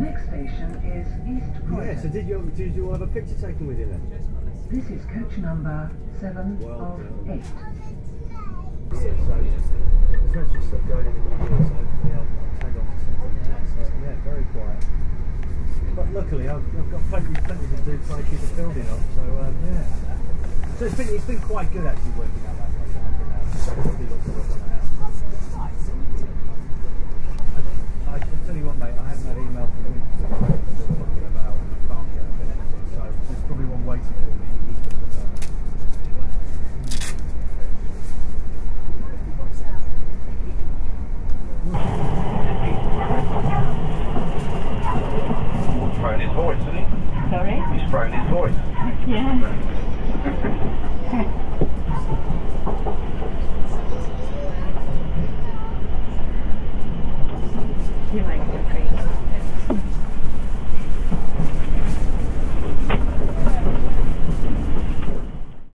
East Yeah, Croydon. so did you did you have a picture taken with you then? This is coach number seven Well of done. eight. Yeah, so there's to be stuff going in in the year, so hopefully I'll, I'll tag on to something else. So yeah, very quiet. But luckily I've, I've got plenty, plenty to do trying to keep the building up. So um, yeah. So it's been it's been quite good actually working out that way. So Thrown his voice, isn't he? Sorry? He's thrown his voice. Yeah.